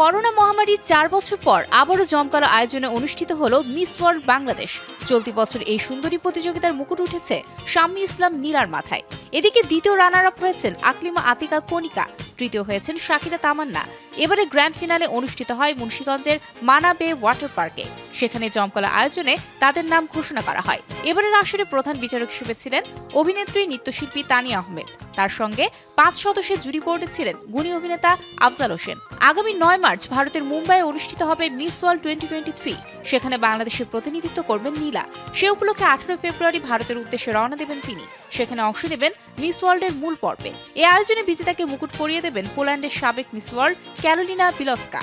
Corona মহামারীর চার বছর পর আবারও জমকালো আয়োজনে অনুষ্ঠিত হলো মিস ওয়ার্ল্ড বাংলাদেশ। চলতি বছর এই সুন্দরী প্রতিযোগিতার মুকুট উঠেছে শাম্মী ইসলাম নীলার মাথায়। এদিকে দ্বিতীয় রানার আপ হয়েছেন আকলিমা আতিকা কনিকা তৃতীয় হয়েছেন শাকিরা তামান্না। এবারে গ্র্যান্ড ফিনালে অনুষ্ঠিত হয় মুন্সিগঞ্জের মানা বে ওয়াটার পার্কে। সেখানে জমকালো আয়োজনে তাদের নাম ঘোষণা করা হয়। এবারের আসরে প্রধান বিচারক হিসেবে ছিলেন অভিনেত্রী নৃত্যশিল্পী তানি আহমেদ। তার সঙ্গে পাঁচ সদস্যের জুরি বোর্ডে ছিলেন গুণী অভিনেতা আফজাল হোসেন। আগামী নয় মার্চ ভারতের মুম্বাইয়ে অনুষ্ঠিত হবে Miss World twenty twenty three. সেখানে বাংলাদেশের প্রতিনিধিত্ব করবেন নীলা। সে উপলক্ষে আঠারো ফেব্রুয়ারি ভারতের উদ্দেশ্যে রওনা দেবেন তিনি। সেখানে অংশ নেবেন মিস ওয়ার্ল্ডের মূল পর্বে। এ আয়োজনে বিজেতাকে মুকুট পরিয়ে দেবেন পোল্যান্ডের সাবেক মিস ওয়ার্ল্ড ক্যারোলিনা বিলস্কা